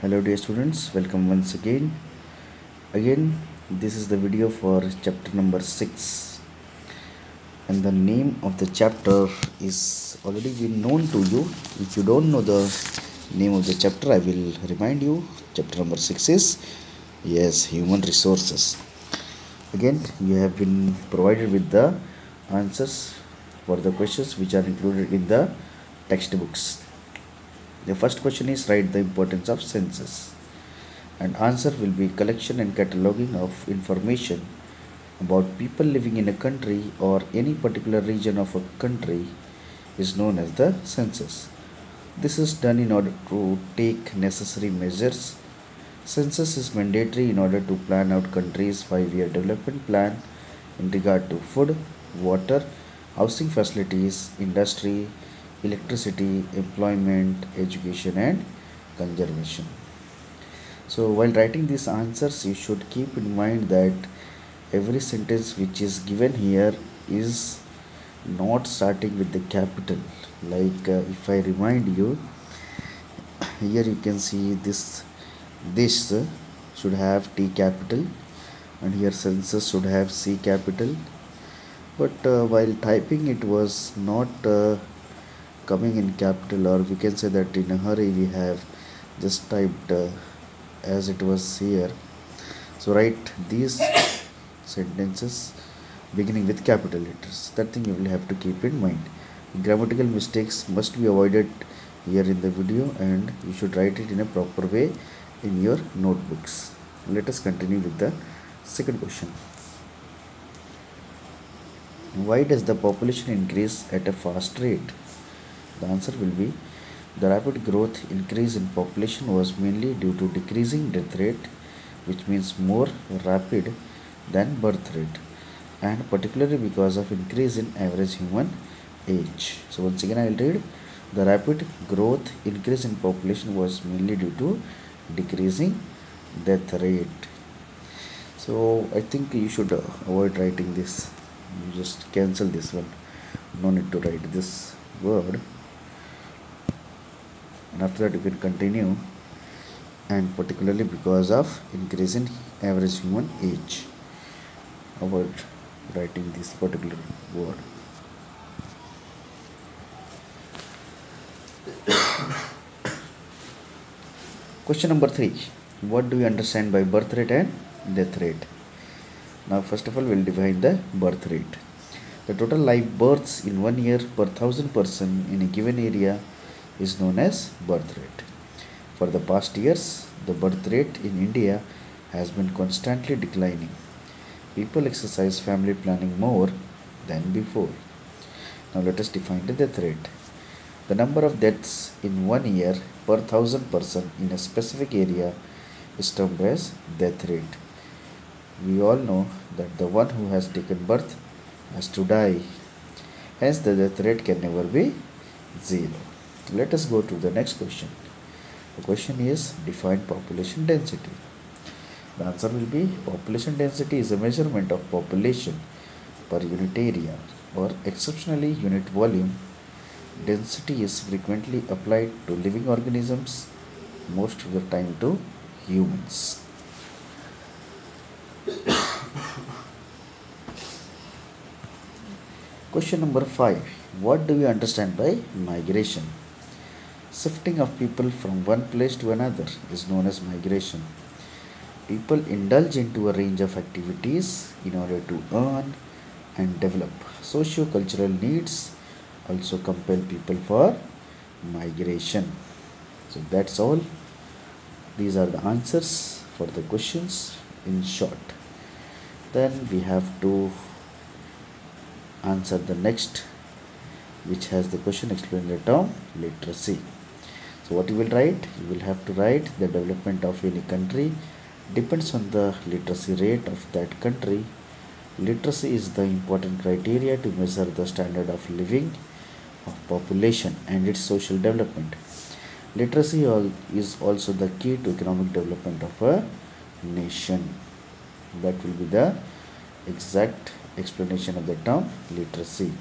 hello dear students. Welcome once again. Again this is the video for chapter number 6 and the name of the chapter is already been known to you. If you don't know the name of the chapter i will remind you. Chapter number 6 is yes human resources. Again you have been provided with the answers for the questions which are included in the textbooks the first question is write the importance of census and answer will be collection and cataloging of information about people living in a country or any particular region of a country is known as the census this is done in order to take necessary measures. Census is mandatory in order to plan out country's 5 year development plan in regard to food water housing facilities industry electricity employment education and conservation. So while writing these answers you should keep in mind that every sentence which is given here is not starting with the capital. Like uh, if i remind you here you can see this this should have t capital and here census should have c capital. But uh, while typing it was not uh, coming in capital or we can say that in a hurry we have just typed uh, as it was here. So write these sentences beginning with capital letters. That thing you will have to keep in mind. Grammatical mistakes must be avoided here in the video and you should write it in a proper way in your notebooks. Let us continue with the second question. Why does the population increase at a fast rate the answer will be the rapid growth increase in population was mainly due to decreasing death rate which means more rapid than birth rate and particularly because of increase in average human age. So once again i will read. The rapid growth increase in population was mainly due to decreasing death rate. So i think you should avoid writing this. You just cancel this one. No need to write this word and after that you can continue. And particularly because of increase in average human age. Avoid writing this particular word. Question number 3 what do you understand by birth rate and death rate? Now first of all we'll define the birth rate. The total live births in one year per thousand person in a given area is known as birth rate. For the past years the birth rate in india has been constantly declining. People exercise family planning more than before. Now let us define the death rate. The number of deaths in one year per thousand person in a specific area is termed as death rate. We all know that the one who has taken birth has to die. Hence, the death rate can never be zero. Let us go to the next question. The question is define population density. The answer will be population density is a measurement of population per unit area or exceptionally unit volume. Density is frequently applied to living organisms, most of the time to humans. Question number 5 What do we understand by migration? Shifting of people from one place to another is known as migration. People indulge into a range of activities in order to earn and develop. Socio cultural needs also compel people for migration. So that's all. These are the answers for the questions in short. Then we have to answer the next which has the question explain the term literacy so what you will write you will have to write the development of any country depends on the literacy rate of that country literacy is the important criteria to measure the standard of living of population and its social development literacy is also the key to economic development of a nation that will be the exact explanation of the term literacy.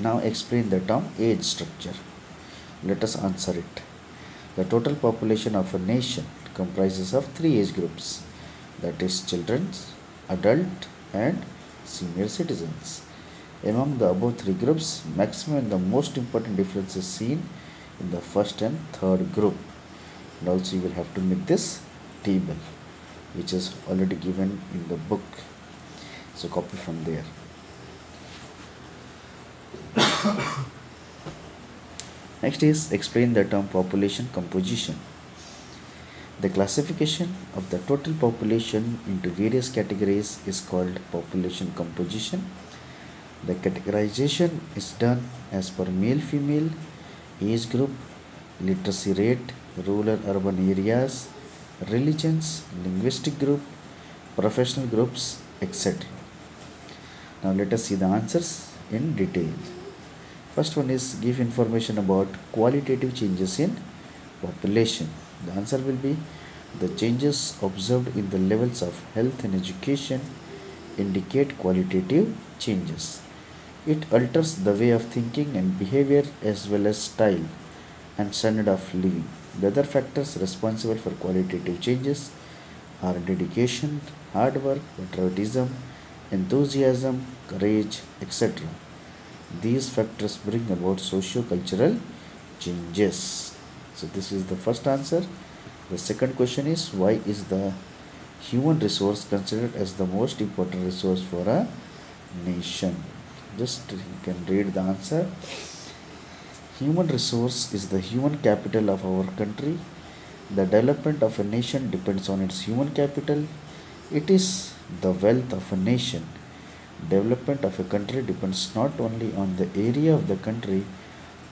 Now explain the term age structure. Let us answer it. the total population of a nation comprises of three age groups that is children, adult and senior citizens. Among the above three groups, maximum and the most important difference is seen in the first and third group. And also you will have to make this table which is already given in the book. So copy from there. Next is explain the term population composition. The classification of the total population into various categories is called population composition. The categorization is done as per male female, age group, literacy rate, rural urban areas, religions, linguistic group, professional groups, etc. Now let us see the answers in detail. First one is give information about qualitative changes in population. The answer will be the changes observed in the levels of health and education indicate qualitative changes. It alters the way of thinking and behavior as well as style and standard of living. The other factors responsible for qualitative changes are dedication, hard work, patriotism, enthusiasm, courage, etc. These factors bring about socio-cultural changes. So this is the first answer. The second question is why is the human resource considered as the most important resource for a nation? Just you can read the answer. Human resource is the human capital of our country. The development of a nation depends on its human capital. It is the wealth of a nation Development of a country depends not only on the area of the country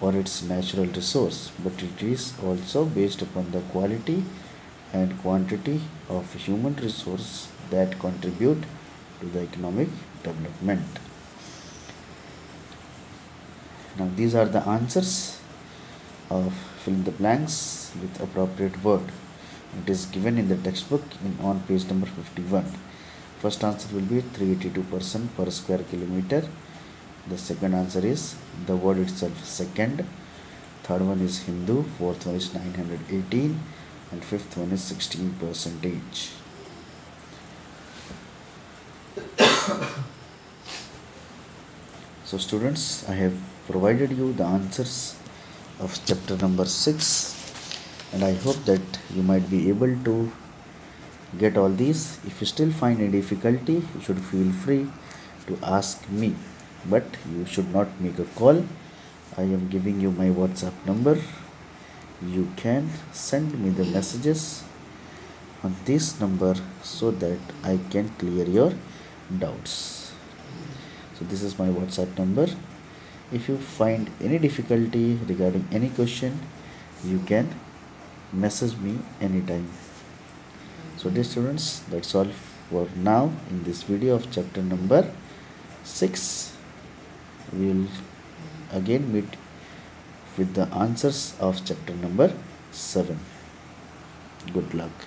or its natural resource, but it is also based upon the quality and quantity of human resource that contribute to the economic development. Now these are the answers of fill in the blanks with appropriate word. It is given in the textbook in on page number 51 first answer will be 382 percent per square kilometer. The second answer is the word itself second. Third one is hindu fourth one is 918 and fifth one is 16 percentage so students i have provided you the answers of chapter number 6 and i hope that you might be able to get all these. If you still find any difficulty you should feel free to ask me. But you should not make a call. I am giving you my whatsapp number. You can send me the messages on this number so that i can clear your doubts. So this is my whatsapp number. If you find any difficulty regarding any question you can message me anytime so dear students that's all for now in this video of chapter number 6 we will again meet with the answers of chapter number 7 good luck